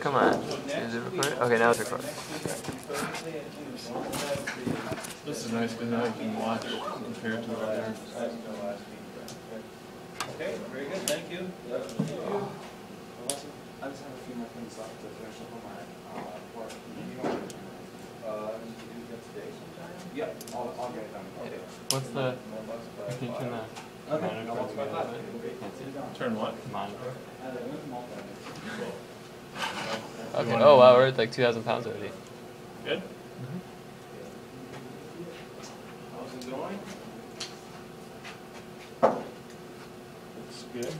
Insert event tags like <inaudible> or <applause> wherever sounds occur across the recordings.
Come on. Is it recording? Okay, now it's recording. This is nice because now you can watch compared to the other. Okay, very good, thank you. I just have a few more things left to finish up on my, uh, work. You know, Uh, you do that today sometime? Yeah, I'll, I'll get it done. Okay. What's the? One bucks by Can you turn five. the Okay, monitor no, for it's me by a five. little bit? Can't see it. Turn what? Monitor. You Okay. Oh wow, we're at like 2,000 pounds already. Good? Mm-hmm. How's it going? Looks good.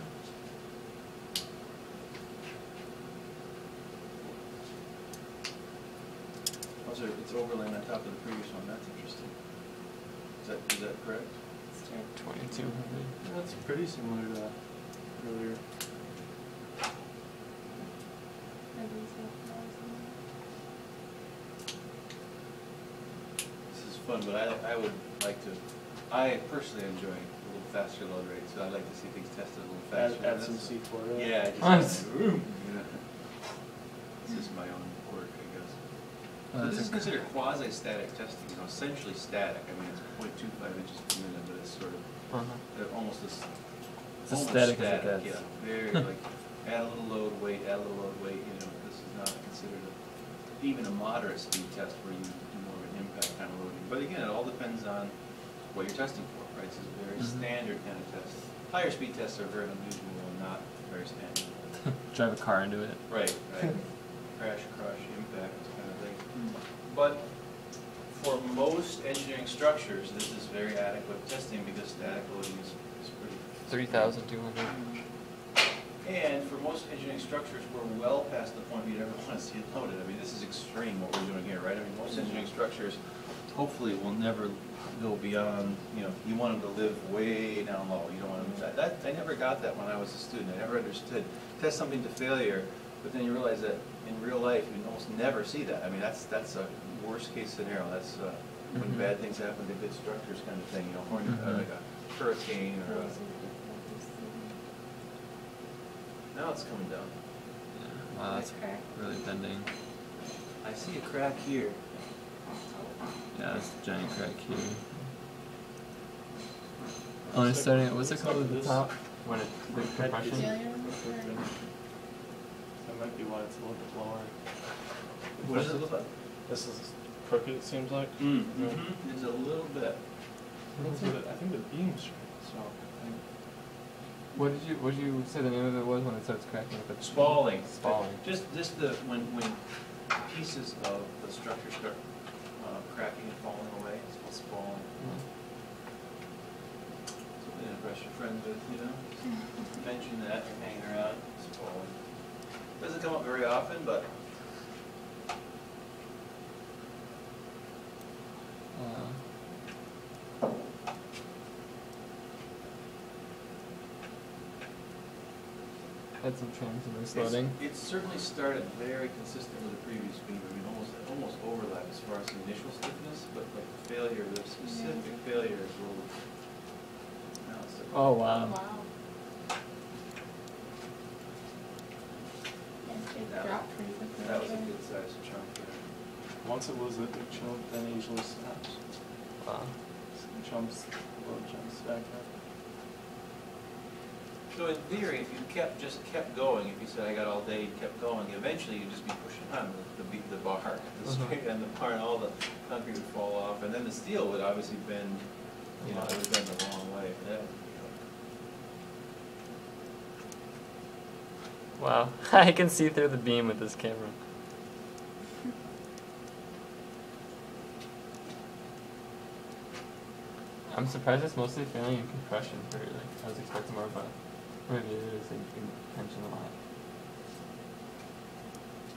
Oh, so it's overlaying on top of the previous one, that's interesting. Is that, is that correct? 2,200. That's pretty similar to earlier. Fun, but I, I would like to, I personally enjoy a little faster load rate, so I'd like to see things tested a little Add, faster. add some C four to it. Yeah, Nice. just, vroom, you know. This is my own work, I guess. Oh, So that's this is considered quasi-static testing, you know, essentially static, I mean, it's 0.25 inches per minute, but it's sort of, Uh-huh. uh, almost this. It's as almost static as it gets. Yeah, very <laughs> like, add a little load weight, add a little load weight, you know, this is not considered a, even a moderate speed test where you do more of an impact kind of loading. But again, it all depends on what you're testing for, right? This is a very Mhm. standard kind of test. Higher speed tests are very unusual and not very standard. <laughs> Drive a car into it. Right, right. <laughs> Crash, crush, impact, kind of thing. But for most engineering structures, this is very adequate testing because static loading is, is pretty. 3,200. And for most engineering structures, we're well past the point you'd ever want to see it loaded. I mean, this is extreme what we're doing here, right? I mean, most engineering structures, hopefully, will never go beyond, you know, you want them to live way down low. You don't want them, that, that, I never got that when I was a student. I never understood. Test something to failure, but then you realize that in real life, you almost never see that. I mean, that's, that's a worst-case scenario. That's, uh, when Mhm. bad things happen to good structures kind of thing, you know, uh, Mhm. like a hurricane or a, now it's coming down. Yeah. Wow, that's really bending. I see a crack here. Yeah, that's a giant crack here. Oh, and it's starting. What's it called at the top? When it the compression. That might be why it's a little bit lower. What does it look like? This is crooked, it seems like. Mm. Mm -hmm. It's a little bit. I think the, I think the beam's straight, so. I think- What did you What did you say the name of it was when it starts cracking? If it's Spalling. Spalling. Just, just the, when, when pieces of the structure start uh, cracking and falling away, it's called spalling. Mm. Something to impress your friends with, you know? Mention <laughs> that, you're hanging around, spalling. Doesn't come up very often, but had some trends and It's- loading. It's certainly started very consistent with the previous beam, I mean, almost, almost overlap as far as the initial stiffness, but like the failure, the specific failure is a little. now it's Oh wow. Oh, wow. Yes, it That- dropped pretty. That was a good sized chunk there. Once it was a big chunk, then it usually stops. Wow. Some Jumps, load jumps back up. So in theory, if you kept, just kept going, if you said, I got all day, and kept going, eventually you'd just be pushing on the, the, the bar, the Mhm. straight and the bar, and all the concrete would fall off, and then the steel would obviously bend, you know, it would bend the wrong way, and that would be, Wow. <laughs> I can see through the beam with this camera. I'm surprised it's mostly failing in compression for like I was expecting more of a maybe it is like in tension a lot.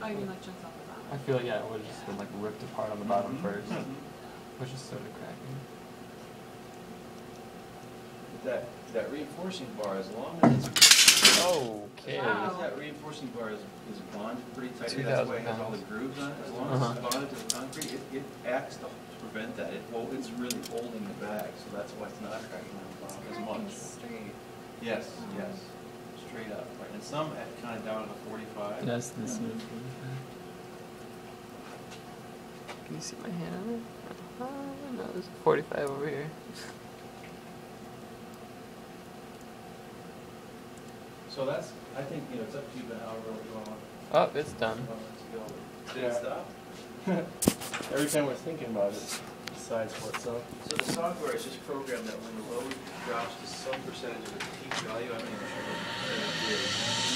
Oh, you mean like chunks off the bottom? I feel like yeah, it would have just been like ripped apart on the bottom Mhm. first, Mhm. which is sort of cracking. That, that reinforcing bar, as long as it's, Okay. as long as Wow. that reinforcing bar is, is bonded pretty tightly, 2,000 that's why it has all the grooves on it, as long as Uh-huh. it's bonded to the concrete, it, it acts to prevent that, it, well, it's really holding the bag, so that's why it's not cracking on the bottom as much. straight. Yes, yes, straight up, right and some at kind of down in the forty-five. That's this one. Can you see my hand on it? Uh, no, there's a 45 over here. So that's, I think, you know, it's up to you, but however you want Oh, it's done. Did it stop? <laughs> Every time we're thinking about it, it decides what's up. So the software is just programmed that when the load drops to some percentage of its peak value, I'm not even sure